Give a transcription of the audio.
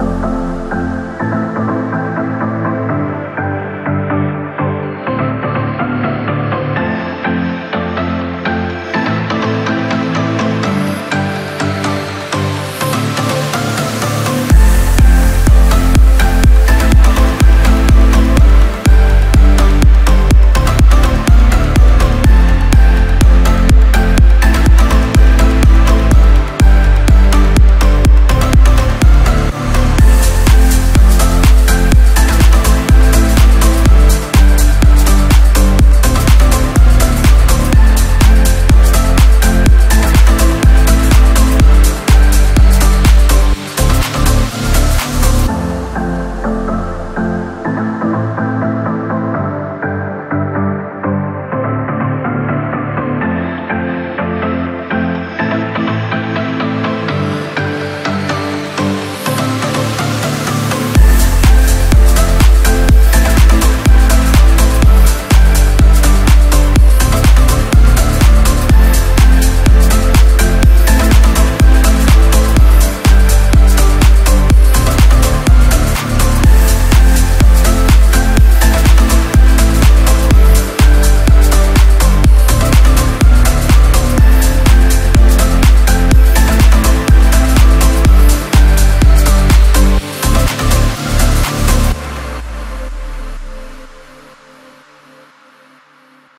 you